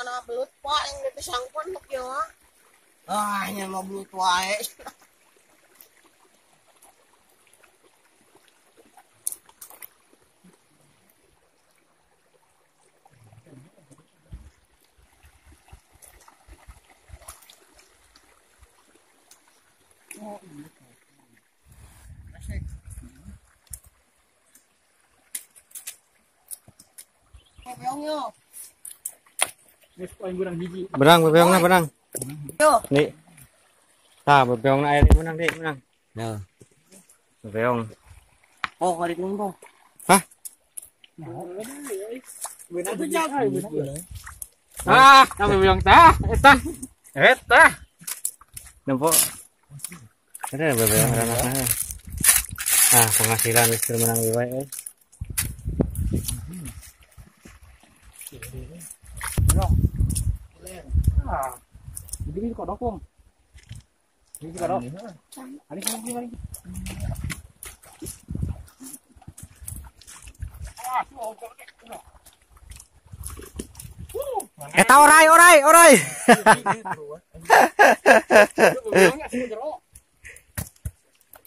ka na mabulut pa. Ang napisang ko, ano kayo ha? Ay, ah, yan mabulut pa eh. Oh, Hãy subscribe cho không bỏ lỡ Benang, bebeong na, benang. Yo. Ni. Ta, bebeong na air ni benang, di, benang. Ya. Bebeong. Oh, kari nunggu. Ah, kami bilang tah, eta. Eta. Nampo. Ada bebeong na na. Ah, penghasilan istri menang lebih baik. Eh. Ah. Jadi kok dokong. Ini kok dok. Ani kok ini. Eta orai, orai, orai.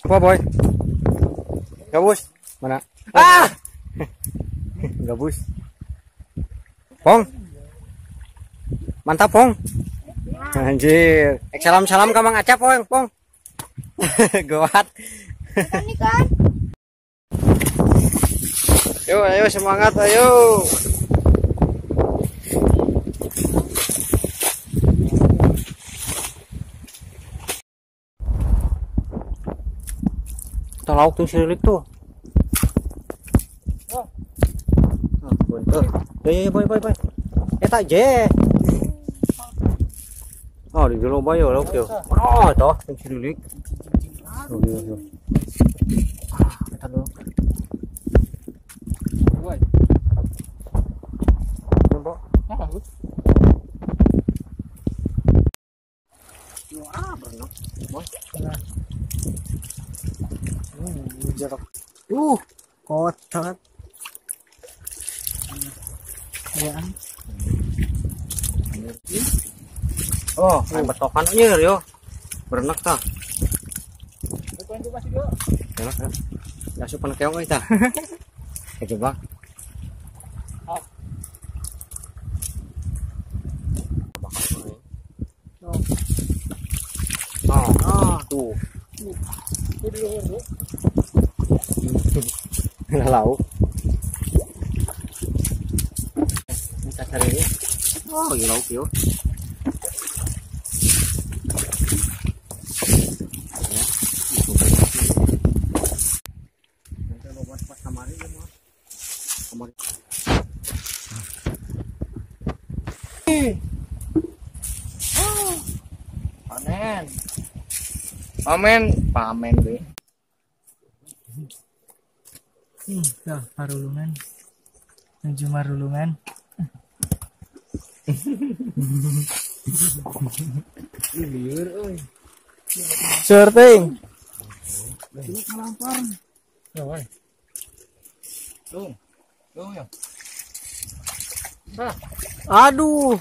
Apa boy? Gabus. Mana? Ah! Gabus. Pong. Mantap, Pong. Anjir. Eh, salam salam ke Mang Acap, Pong. Pong. Gawat. Ini kan. Yuk, ayo semangat, ayo. Kita lauk tuh sirilik tuh. Oh, buntur. Ya, ya, boy, boy, boy. Eh. Oh, di gelo bayo lauk yo. Oh, itu, yang. Oh, iya, iya. Ah, kita dulu. Woi. Nampak? Ah, bagus. Ah, berenang. Boy. Uh, jarak. Uh, kotor. Ya. Oh, main betokan aja yo. Berenak ta. Kau yang masih dulu. Enak ya. Ya sup keong kita. Ya coba. Oh. Oh, ah, tuh. Dulu. Lauk. Kita cari ini. Oh, bagi lauk yo. Panen. Pamen, pamen deh. Ih, ya, marulungan. Menuju marulungan. Liur, oi. Ya, woi. Tuh. Tuh ya. Bah, Aduh.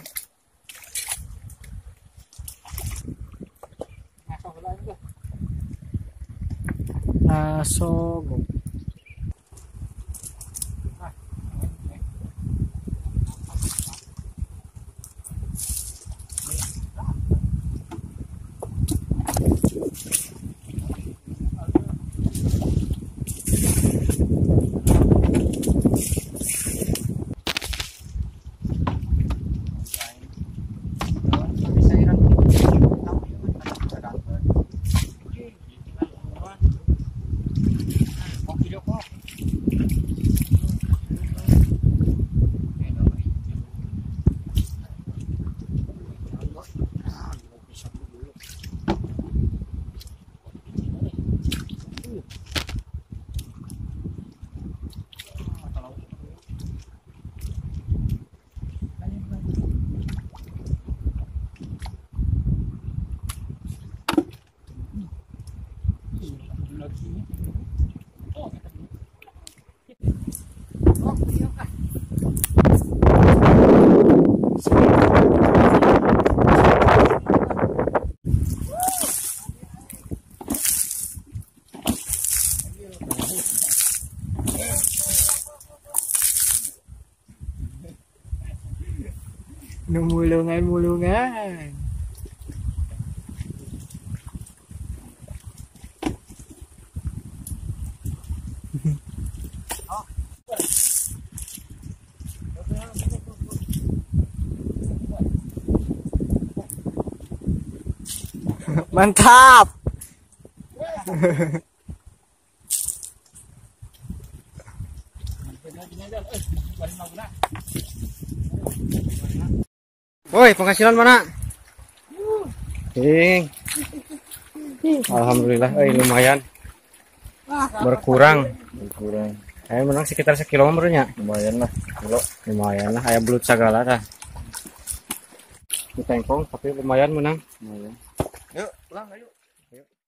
nó mua luôn em mua luôn á. Mantap Woi, penghasilan mana? Ing. Alhamdulillah, eh lumayan. Berkurang. Berkurang. Saya menang sekitar sekilo menurutnya. Lumayan lah. Kilo. Lumayan lah, ayam belut segala dah. Kita engkong, tapi lumayan menang. Lumayan. Yuk, pulang ayo.